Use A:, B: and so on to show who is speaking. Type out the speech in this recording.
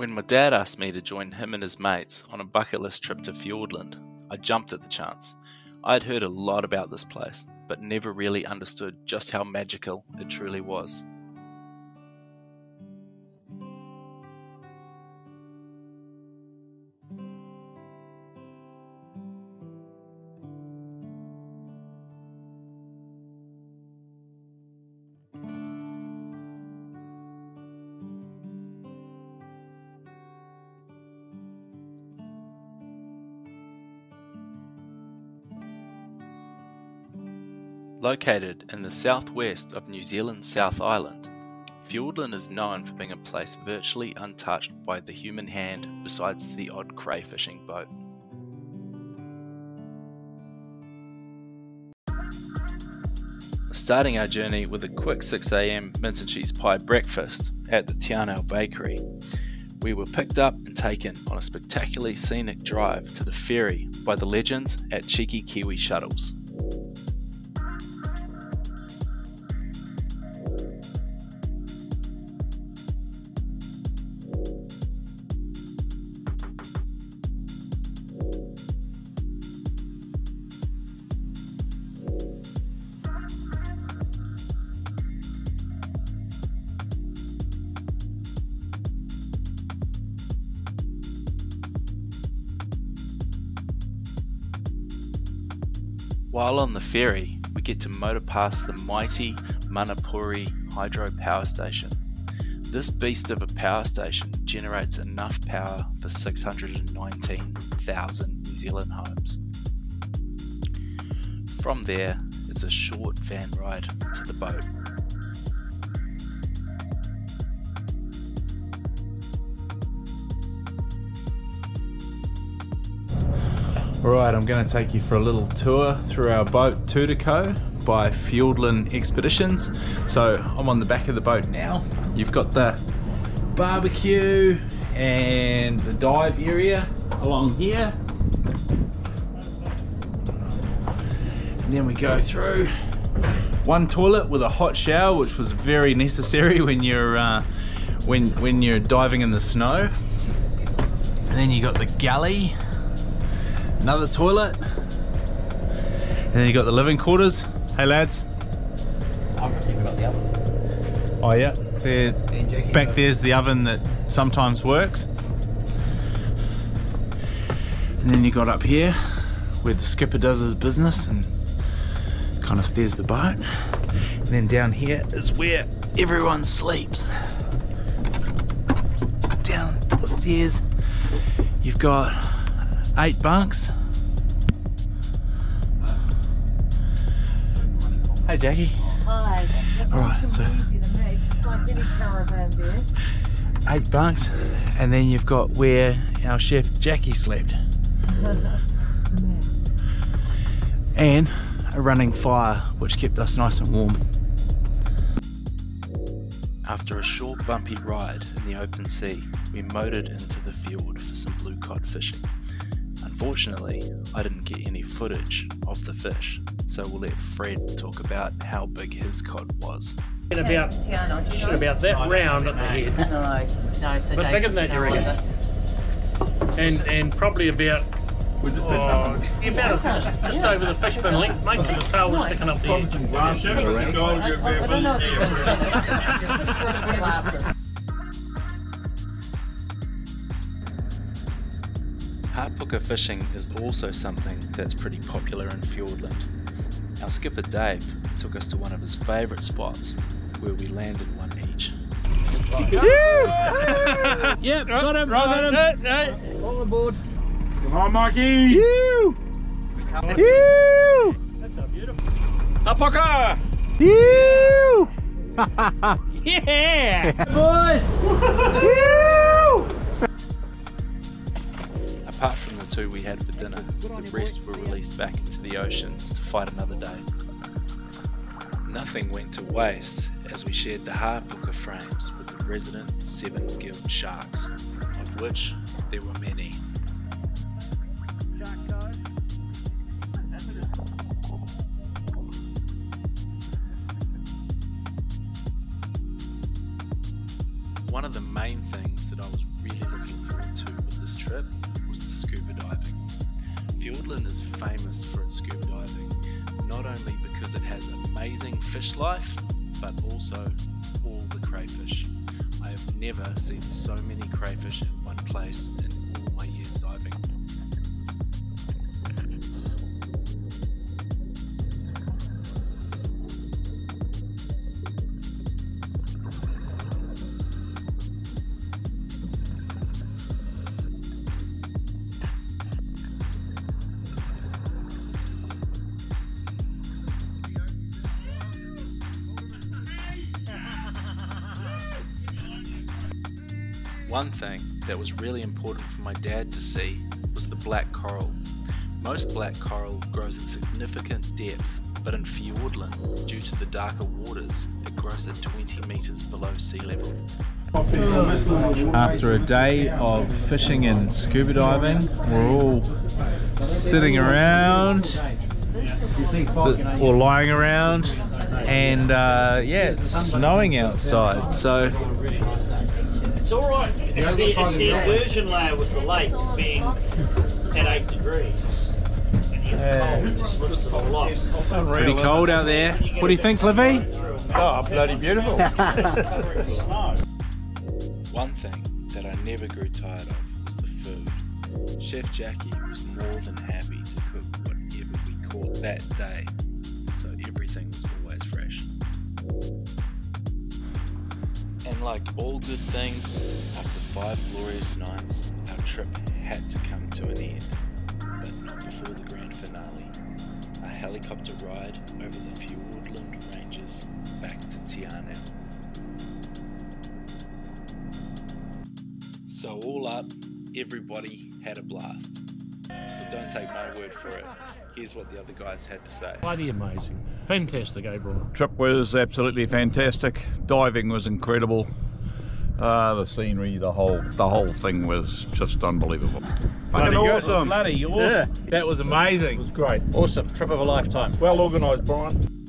A: When my dad asked me to join him and his mates on a bucket list trip to Fiordland, I jumped at the chance. I had heard a lot about this place, but never really understood just how magical it truly was. Located in the southwest of New Zealand's South Island, Fiordland is known for being a place virtually untouched by the human hand besides the odd crayfishing boat. Starting our journey with a quick 6am mince and cheese pie breakfast at the Te Bakery, we were picked up and taken on a spectacularly scenic drive to the ferry by the legends at Cheeky Kiwi Shuttles. While on the ferry, we get to motor past the mighty Manapouri Hydro Power Station. This beast of a power station generates enough power for 619,000 New Zealand homes. From there, it's a short van ride to the boat. Right, I'm going to take you for a little tour through our boat Tutoko by Fiordland Expeditions. So I'm on the back of the boat now. You've got the barbecue and the dive area along here. And then we go through one toilet with a hot shower, which was very necessary when you're uh, when when you're diving in the snow. And then you got the galley another toilet, and then you got the living quarters. Hey lads.
B: I'm thinking about the oven.
A: Oh yeah, there, back there's the oven that sometimes works. And then you got up here where the skipper does his business and kind of steers the boat. And then down here is where everyone sleeps. Downstairs, you've got eight bunks. Hey Jackie.
C: Hi.
A: All right, so-
C: easy to make, just like any caravan bed.
A: Eight bunks, and then you've got where our chef Jackie slept,
C: a
A: and a running fire which kept us nice and warm. After a short bumpy ride in the open sea, we motored into the fjord for some blue cod fishing. Unfortunately, I didn't get any footage of the fish, so we'll let Fred talk about how big his cod was.
B: Shit about,
C: Tiana,
B: shit about that round at the head.
C: No, no, so
B: But
C: Dave
B: bigger than that, you reckon? And and probably about oh, about a, just, just over the fish bin length, mate, 'cause the tail was sticking up the edge.
A: Hapuku fishing is also something that's pretty popular in Fiordland. Our skipper Dave took us to one of his favourite spots where we landed one each.
B: Yep, got him, got him. All aboard.
D: Come on, Mikey!
A: You! You.
B: That's so beautiful.
D: Apaka!
A: You!
B: Yeah!
A: Apart from the two we had for dinner, the rest were released back into the ocean to fight another day. Nothing went to waste as we shared the Hapuku frames with the resident Seven Guild sharks, of which there were many. One of the main things Fiordland is famous for its scuba diving, not only because it has amazing fish life, but also all the crayfish. I have never seen so many crayfish in one place in all my years One thing that was really important for my dad to see was the black coral. Most black coral grows at significant depth, but in Fiordland, due to the darker waters, it grows at 20 metres below sea level. After a day of fishing and scuba diving, we're all sitting around or lying around, and uh, yeah, it's snowing outside. So
E: It's all right. It's the, it's the inversion layer with the lake being at eight degrees. And you cold, just lifts the whole lot.
A: pretty cold out there. What do you think, Livy?
C: Oh, bloody beautiful.
A: One thing that I never grew tired of was the food. Chef Jackie was more than happy to cook whatever we caught that day, so everything was always fresh. And like all good things, after five glorious nights, our trip had to come to an end, but not before the grand finale. A helicopter ride over the Fiordland Ranges back to Te Anau. So all up, everybody had a blast. But don't take my word for it. Here's what the other guys had to say.
B: Bloody amazing. Fantastic, eh,
D: Trip was absolutely fantastic. Diving was incredible. Uh, the scenery, the whole, the whole thing was just unbelievable.
C: Fucking
D: good.
C: awesome.
A: Bloody awesome.
C: Yeah.
A: That was amazing.
C: It was great. Awesome. Trip of a lifetime. Well organised, Brian.